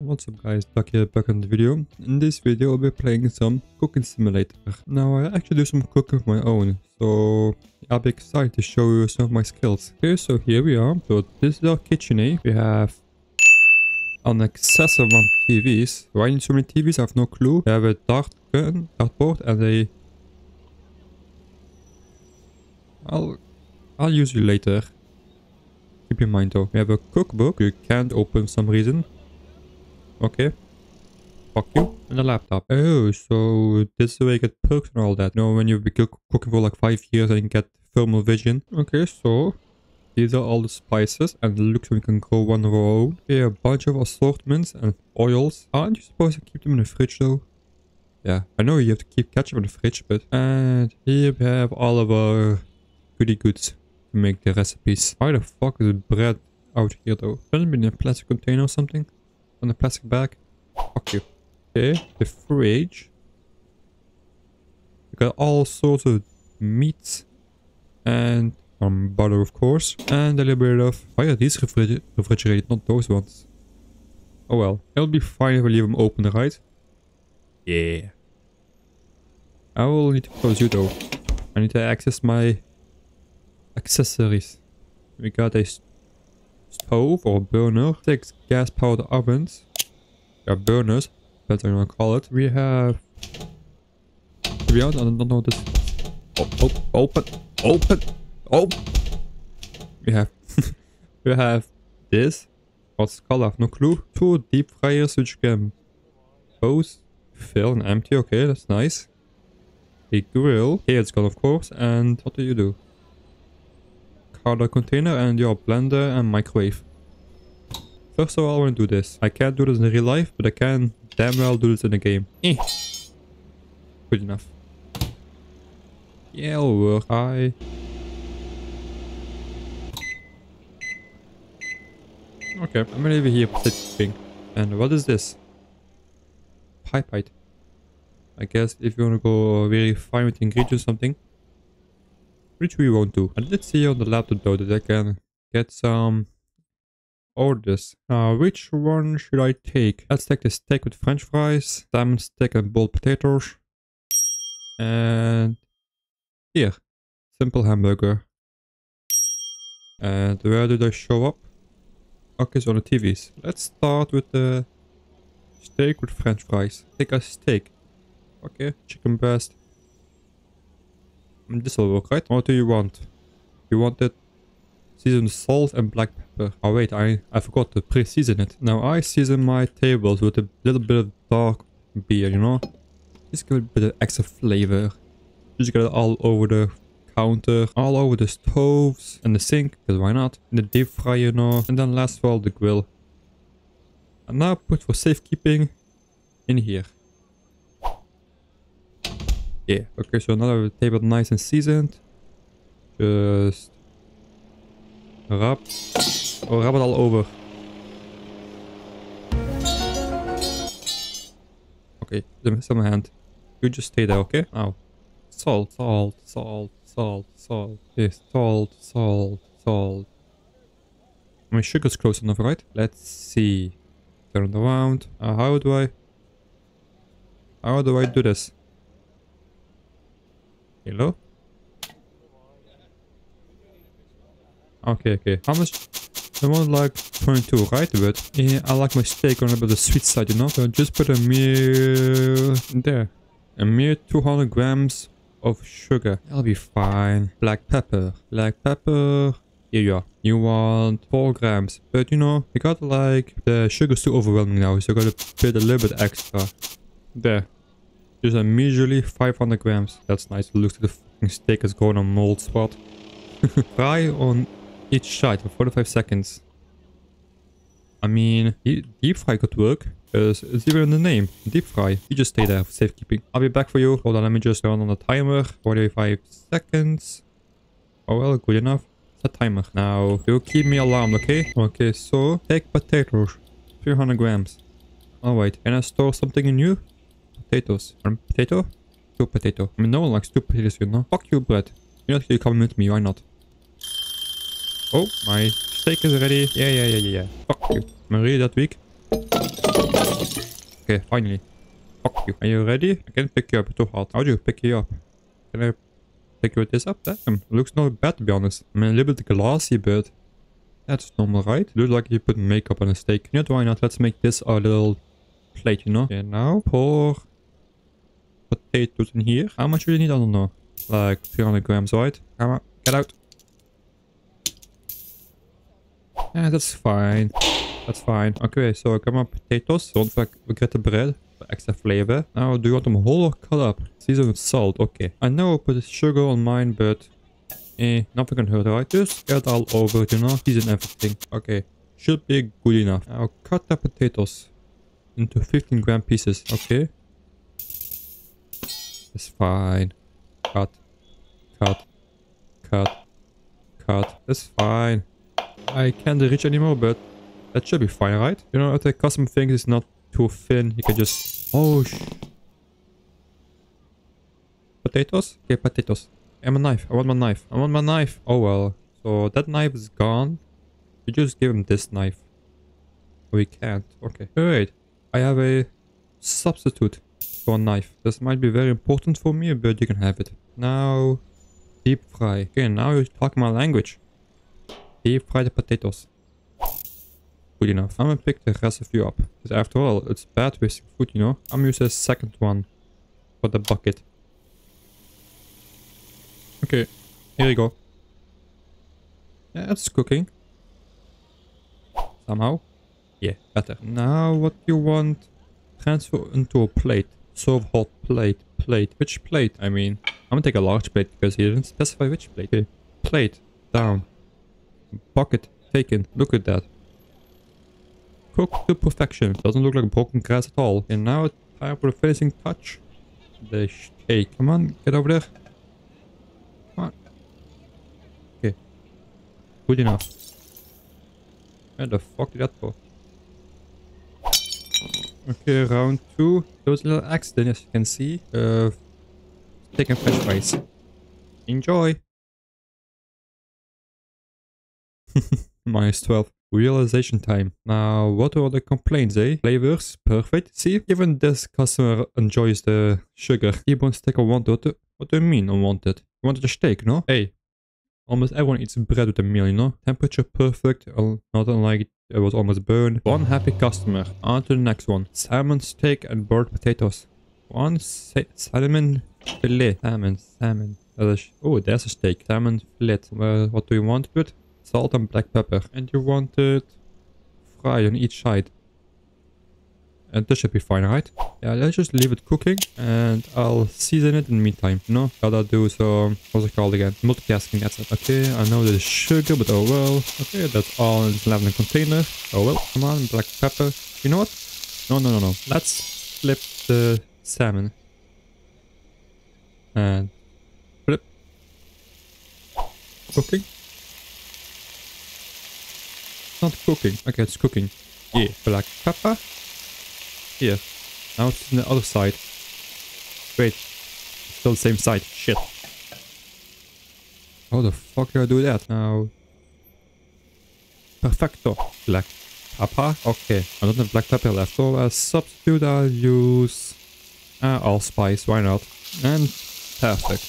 What's up guys, Duck here back on the video. In this video I'll be playing some cooking simulator. Now I actually do some cooking of my own, so I'll be excited to show you some of my skills. Okay, so here we are. So this is our kitchen eh? We have an excessive amount of TVs. Why need so many TVs? I have no clue. We have a dart gun, dartboard and a... I'll, I'll use you later. Keep in mind though, we have a cookbook you can't open for some reason. Okay. Fuck you. And a laptop. Oh, so this is where you get perks and all that. You know, when you've been cooking for like five years and you get thermal vision. Okay, so these are all the spices and it looks like we can grow one of our own. Okay, a bunch of assortments and oils. Aren't you supposed to keep them in the fridge though? Yeah, I know you have to keep ketchup in the fridge, but... And here we have all of our goody goods to make the recipes. Why the fuck is bread out here though? Shouldn't it be in a plastic container or something? On a plastic bag? Fuck you. Okay, the fridge. We got all sorts of meats and some butter of course. And a little bit of... Why are these refriger refrigerated, not those ones? Oh well. It'll be fine if we leave them open, right? Yeah. I will need to close you though. I need to access my accessories. We got a stove or burner, six gas powered ovens, yeah, burners, want to call it. We have, to be honest, I don't know this. Oh, oh, open, open, open. We have, we have this. What's called? I have no clue. Two deep fryers which can both fill and empty. Okay, that's nice. A grill. Here it's gone, of course. And what do you do? Carder container and your blender and microwave. First of all, I want to do this. I can't do this in real life, but I can damn well do this in a game. Eh. Good enough. Yeah, it'll work. I... Okay, I'm gonna leave it here for sitting. And what is this? Pipette. I guess if you want to go very fine with the ingredients or something, which we won't do. And let's see on the laptop though that I can get some orders. Now, which one should I take? Let's take the steak with french fries, salmon steak and boiled potatoes. And here, simple hamburger. And where do they show up? Okay, so on the TVs. Let's start with the steak with french fries. Take a steak. Okay, chicken breast. This will work, right? What do you want? You want it seasoned salt and black pepper. Oh wait, I, I forgot to pre-season it. Now I season my tables with a little bit of dark beer, you know? Just give it a bit of extra flavor. Just get it all over the counter, all over the stoves and the sink, because why not? In the deep fryer, you know? And then last of all, the grill. And now put for safekeeping in here. Yeah, okay, so another table nice and seasoned. Just rub. Oh, rub it all over. Okay, on my hand. You just stay there, okay? Now, salt, salt, salt, salt, salt. Yes, salt, salt, salt. My sugar's close enough, right? Let's see. Turn around. Uh, how do I... How do I do this? Hello? Okay, okay. How much? I want like 22, right? But yeah, I like my steak on a bit of the sweet side, you know? So just put a mere... There. A mere 200 grams of sugar. That'll be fine. Black pepper. Black pepper. Here you are. You want 4 grams. But you know, I got like... The sugar's too overwhelming now, so I gotta put a little bit extra. There. Just immediately 500 grams. That's nice. Looks like the fucking steak is going on mold spot. Fry on each side for 45 seconds. I mean, deep fry could work. Because it's even in the name. Deep fry. You just stay there for safekeeping. I'll be back for you. Hold on, let me just turn on the timer. 45 seconds. Oh well, good enough. Set timer. Now, you keep me alarmed, okay? Okay, so take potatoes. 300 grams. Alright, can I store something in you? Potatoes. One potato, two potato. I mean, no one likes two potatoes, you know? Fuck you, bread. You're not gonna with me, why not? Oh, my steak is ready. Yeah, yeah, yeah, yeah, yeah. Fuck you. I'm really that weak. Okay, finally. Fuck you. Are you ready? I can't pick you up too hard. How do you pick you up? Can I pick you with this up? Damn, looks not bad to be honest. I'm a little bit glassy, but that's normal, right? Looks like you put makeup on a steak. You know, why not? Let's make this a little plate, you know? Okay, now pour potatoes in here. How much do you need? I don't know. Like 300 grams, right? Come on, get out. Yeah, that's fine. That's fine. Okay, so come on, potatoes. Don't forget the bread extra flavor. Now, do you want them whole or cut up? Season with salt. Okay. I know put sugar on mine, but eh, nothing can hurt, right? Just get all over it, you know? Season everything. Okay. Should be good enough. Now, cut the potatoes into 15 gram pieces. Okay. It's fine. Cut. Cut. Cut. Cut. That's fine. I can't reach anymore, but that should be fine, right? You know, the custom thing is not too thin, you can just... Oh, sh... Potatoes? Okay, potatoes. I want a knife. I want my knife. I want my knife. Oh, well. So that knife is gone. You just give him this knife. We can't. Okay. Wait. I have a substitute a knife. This might be very important for me, but you can have it. Now, deep fry. Okay, now you're talking my language. Deep fry the potatoes. Good enough. I'm gonna pick the rest of you up. Because after all, it's bad wasting food, you know? I'm use the second one for the bucket. Okay, here you go. Yeah, it's cooking. Somehow. Yeah, better. Now what you want? Transfer into a plate. Serve hot plate. Plate. Which plate? I mean, I'm gonna take a large plate because he didn't specify which plate. Okay. Plate. Down. Bucket. Taken. Look at that. Cooked to perfection. Doesn't look like broken grass at all. And now it's time for the finishing touch. The steak. Come on, get over there. Come on. Okay. Good enough. Where the fuck did that go? Okay, round two. A little accident, as you can see. Uh, taking french fries. Enjoy! Minus 12. Realization time. Now, what are the complaints, eh? Flavors, perfect. See, even this customer enjoys the sugar. He wants take a wanted. What do you mean unwanted? You wanted a steak, no? Hey, almost everyone eats bread with a meal, you know? Temperature perfect, not unlike it was almost burned. One happy customer. On to the next one. Salmon steak and boiled potatoes. One salmon fillet. Salmon, salmon. Oh, there's a steak. Salmon fillet. Uh, what do you want with? Salt and black pepper. And you want it fry on each side. And this should be fine, right? Yeah, let's just leave it cooking and I'll season it in the meantime. No, gotta do some, what's it called again? Multitasking, that's it. Okay, I know there's sugar, but oh well. Okay, that's all in the lavender container. Oh well, come on, black pepper. You know what? No, no, no, no. Let's flip the salmon. And flip. Cooking. Not cooking. Okay, it's cooking. Yeah, black pepper. Here. Now it's on the other side. Wait. Still the same side. Shit. How the fuck do I do that? Now... Perfecto. Black pepper. Okay. I don't have black pepper left. So as substitute I'll use... Uh, allspice. Why not? And perfect.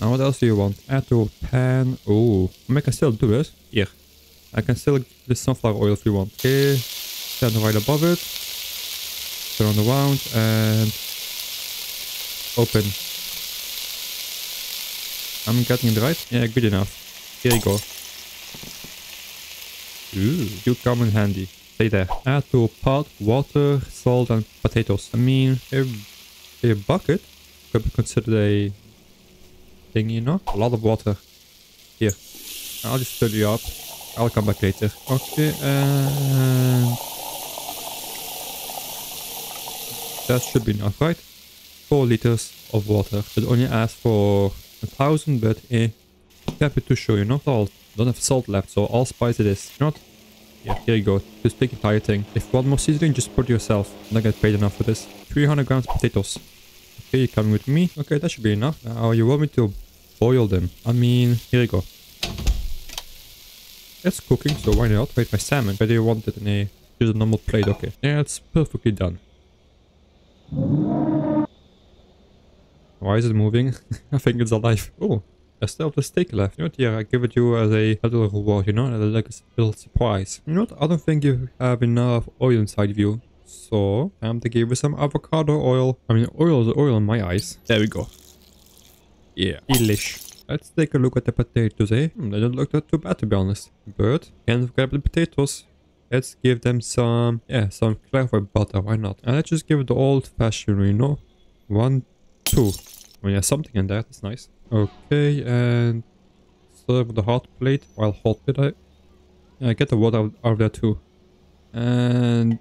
Now what else do you want? Add to pan. Oh. I can still do this. Here. I can still do sunflower oil if you want. Okay. Stand right above it turn around and open. I'm getting it right? Yeah, good enough. Here you go. Ooh, you come in handy. Stay there. Add to a pot water, salt and potatoes. I mean, a, a bucket could be considered a thing, you know? A lot of water. Here. I'll just fill you up. I'll come back later. Okay, and... That should be enough, right? 4 liters of water. It only asks for a thousand, but eh, be too sure, you Not all. Don't have salt left, so allspice it is. You what? Yeah, here you go. Just take entire thing. If one more seasoning, just put it yourself. I'm not get paid enough for this. 300 grams potatoes. Okay, you're coming with me. Okay, that should be enough. Now, you want me to boil them. I mean, here you go. It's cooking, so why not? Wait, my salmon. Whether you want it in a Just a normal plate, okay. Yeah, it's perfectly done. Why is it moving? I think it's alive. Oh, there's still have the steak left. You know what, yeah, I give it you as a, little reward, you know, like a little surprise. You know what, I don't think you have enough oil inside of you. So, time to give you some avocado oil. I mean, oil is oil in my eyes. There we go. Yeah, delish. Let's take a look at the potatoes, eh? Hmm, they don't look that too bad, to be honest. But, can't forget the potatoes. Let's give them some, yeah, some clever butter, why not? And let's just give it the old-fashioned, you know? One, two. Oh yeah, something in there, that's nice. Okay, and serve the hot plate while hot did I? Yeah, get the water out, of there too. And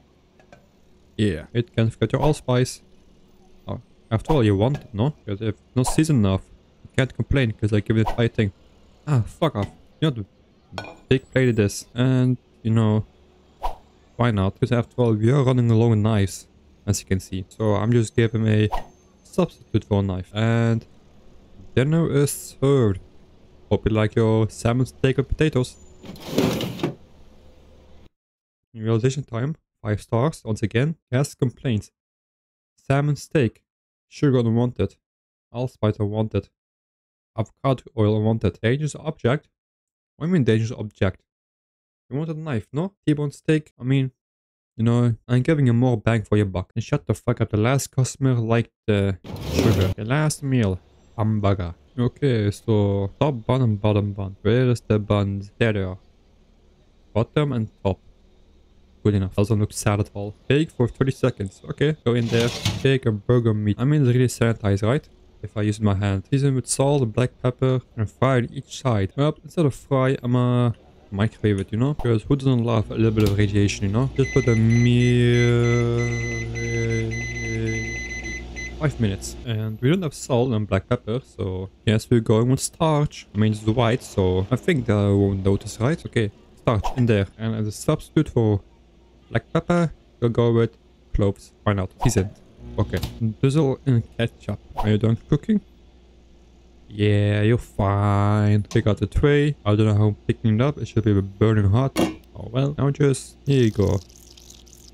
yeah, it can forget your allspice. Oh, after all, you want it, no? Because if no season enough, you can't complain because I give it a thing. Ah, fuck off. You know, the big plate it is. And, you know, why not? Because after all, we are running along knives, as you can see. So I'm just giving a substitute for a knife. And dinner is served. Hope you like your salmon steak with potatoes. Realization time. 5 stars. Once again, guest complaints. Salmon steak. Sugar unwanted. Allspice unwanted. Avocado oil unwanted. Dangerous object? What do you mean dangerous object? You want a knife, no? T-bone steak? I mean, you know, I'm giving you more bang for your buck. And shut the fuck up. The last customer liked the sugar. The last meal. Hamburger. Okay, so top bun and bottom bun. Where is the buns? There they are. Bottom and top. Good enough. Doesn't look sad at all. Bake for 30 seconds. Okay, go in there. Take a burger meat. I mean, it's really sanitized, right? If I use my hand. Season with salt, black pepper, and fry on each side. Well, instead of fry, I'm a microwave it, you know? Because who doesn't love a little bit of radiation, you know? Just put a mere... Five minutes. And we don't have salt and black pepper, so... Yes, we're going with starch. I mean, it's white, so... I think that I won't notice, right? Okay, starch in there. And as a substitute for Black pepper, we'll go with cloves. Why not? Seasoned. Okay. Drizzle in ketchup. Are you done cooking? Yeah, you're fine. Pick out the tray. I don't know how I'm picking it up. It should be burning hot. Oh well. Now just... Here you go.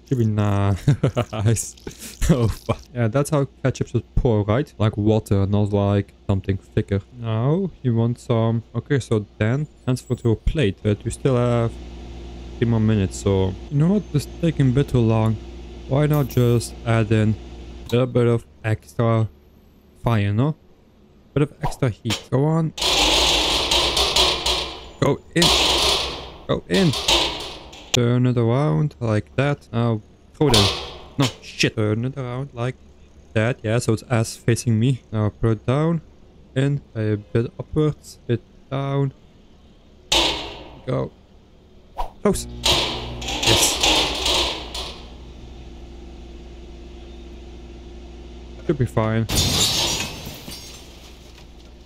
Should be nice. oh fuck. Yeah, that's how ketchup should pour, right? Like water, not like something thicker. Now, you want some... Okay, so then transfer to a plate. But you still have three more minutes, so you know what, this is taking a bit too long. Why not just add in a little bit of extra fire, no? Bit of extra heat. Go on. Go in. Go in. Turn it around like that. Now throw it No, shit. Turn it around like that. Yeah, so it's ass facing me. Now put it down. In. A bit upwards. Bit down. Go. Close. Yes. Should be fine.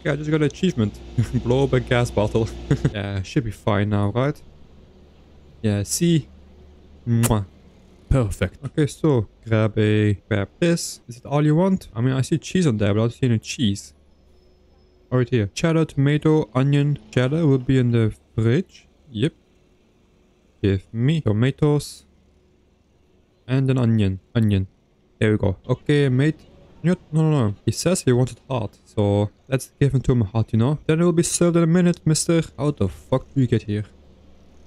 Okay, I just got an achievement. Blow up a gas bottle. yeah, should be fine now, right? Yeah, see? Mwah. Perfect. Okay, so grab a grab this. Is it all you want? I mean, I see cheese on there, but I don't see any cheese. All right here. Cheddar, tomato, onion. Cheddar will be in the fridge. Yep. Give me tomatoes and an onion. Onion. There we go. Okay, mate. No, no, no. He says he wants it hot, so let's give him to him hot, you know? Then it will be served in a minute, mister. How the fuck do you get here?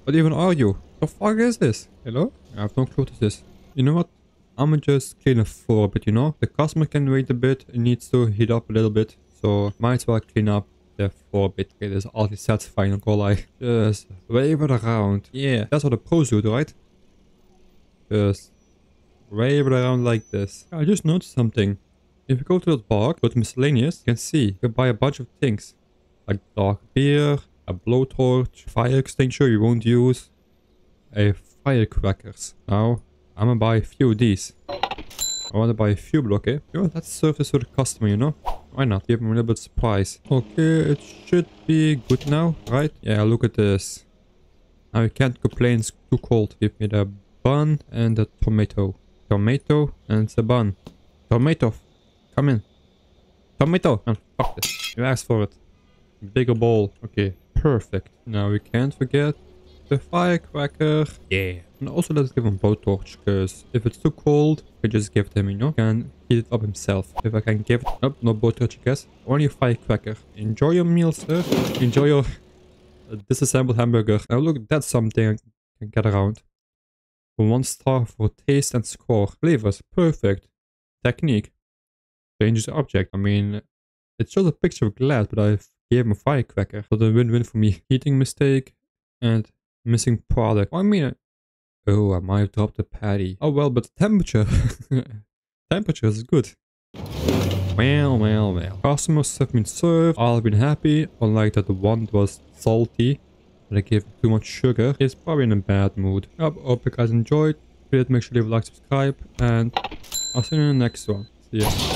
What even are you? The fuck is this? Hello? I have no clue what this You know what? I'ma just clean the floor a bit, you know? The customer can wait a bit. It needs to heat up a little bit. So might as well clean up the for a bit. Okay, this is always satisfying, not gonna lie. Just wave it around. Yeah, that's what the pros do, right? Just wave it around like this. I just noticed something. If you go to the park, go to miscellaneous, you can see you can buy a bunch of things. Like dark beer, a blowtorch, fire extinguisher you won't use, a firecrackers. Now, I'm gonna buy a few of these. I want to buy a few okay? Eh? You know, serve this to the customer, you know? Why not? Give him a little bit surprise. Okay, it should be good now, right? Yeah, look at this. Now you can't complain, it's too cold. Give me the bun and the tomato. Tomato and the bun. Tomato, come in. Tomato! Oh, fuck this. You asked for it. Bigger bowl. Okay, perfect. Now we can't forget the firecracker. Yeah. And also let's give him blowtorch, because if it's too cold, we just give him, you know? Can heat it up himself. If I can give it up, no blowtorch, I guess. Only firecracker. Enjoy your meal, sir. Enjoy your uh, disassembled hamburger. Now look, that's something I can get around. One star for taste and score. Flavors, perfect. Technique. Changes object. I mean, it shows a picture of glass, but I gave him a firecracker. So the win-win for me. Heating mistake and missing product. I mean, oh, I might have dropped the patty. Oh well, but temperature. temperature is good. Well, well, well. Customers have been served. Have been happy. Unlike that the one was salty. But I gave too much sugar. He's probably in a bad mood. I hope you guys enjoyed. Please make sure you leave a like, subscribe, and I'll see you in the next one. See ya.